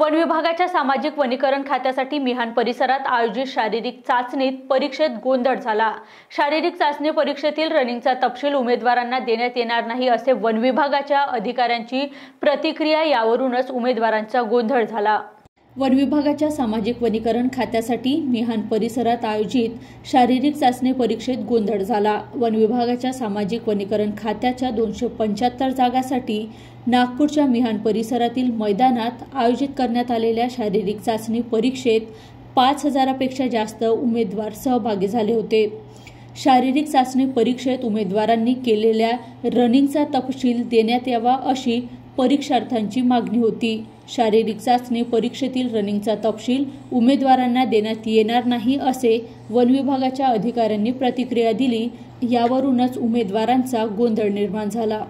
One विभागाच्या सामाजिक वनीकरण खात्यासाठी मिहान परिसरात आयोजित शारीरिक चाचणीत परीक्षेत गोंधळ झाला. शारीरिक चाचणी परीक्षेतील रनिंगचा तपशील उमेदवारांना देण्यात येणार नाही असे वन विभागाच्या अधिकाऱ्यांची प्रतिक्रिया यावरूनच उमेदवारांचा गोंधळ झाला. वन विभागाच्या सामाजिक वनीकरण खात्यासाठी मिहान परिसरात आयोजित शारीरिक चाचणी परीक्षेत गोंधळ झाला. वन विभागाच्या सामाजिक वनीकरण खात्याच्या दोनशे पंच्याहत्तर जागासाठी नागपूरच्या मिहान परिसरातील मैदानात आयोजित करण्यात आलेल्या शारीरिक चाचणी परीक्षेत पाच हजारापेक्षा जास्त उमेदवार सहभागी झाले होते. शारीरिक चाचणी परीक्षेत उमेदवारांनी केलेल्या रनिंगचा तपशील देण्यात यावा अशी परीक्षार्थ्यांची मागणी होती. शारीरिक चाचणी परीक्षेतील रनिंगचा तपशील उमेदवारांना देण्यात येणार नाही असे वन विभागाच्या अधिकाऱ्यांनी प्रतिक्रिया दिली. यावरूनच उमेदवारांचा गोंधळ निर्माण झाला.